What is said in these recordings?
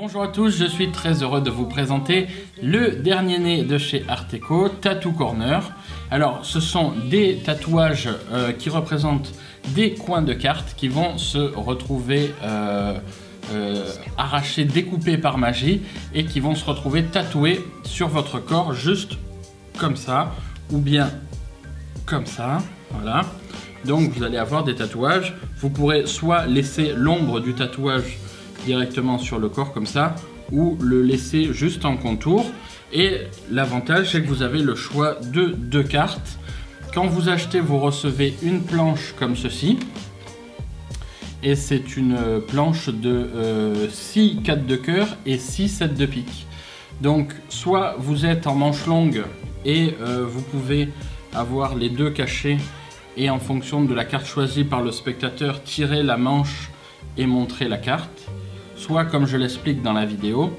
Bonjour à tous, je suis très heureux de vous présenter le dernier né de chez Arteco, Tattoo Corner. Alors, ce sont des tatouages euh, qui représentent des coins de cartes qui vont se retrouver euh, euh, arrachés, découpés par magie et qui vont se retrouver tatoués sur votre corps juste comme ça ou bien comme ça. Voilà. Donc, vous allez avoir des tatouages. Vous pourrez soit laisser l'ombre du tatouage directement sur le corps comme ça ou le laisser juste en contour. Et l'avantage, c'est que vous avez le choix de deux cartes. Quand vous achetez, vous recevez une planche comme ceci. Et c'est une planche de 6 euh, 4 de cœur et 6 7 de pique. Donc, soit vous êtes en manche longue et euh, vous pouvez avoir les deux cachés et en fonction de la carte choisie par le spectateur, tirer la manche et montrer la carte soit comme je l'explique dans la vidéo,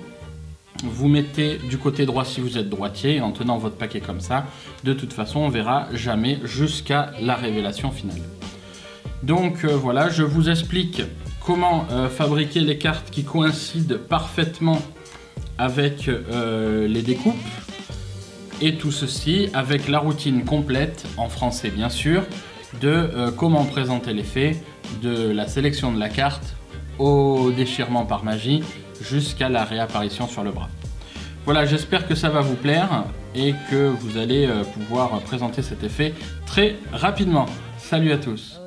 vous mettez du côté droit si vous êtes droitier en tenant votre paquet comme ça. De toute façon, on verra jamais jusqu'à la révélation finale. Donc euh, voilà, je vous explique comment euh, fabriquer les cartes qui coïncident parfaitement avec euh, les découpes. Et tout ceci avec la routine complète, en français bien sûr, de comment présenter l'effet, de la sélection de la carte au déchirement par magie jusqu'à la réapparition sur le bras. Voilà, j'espère que ça va vous plaire et que vous allez euh, pouvoir présenter cet effet très rapidement. Salut à tous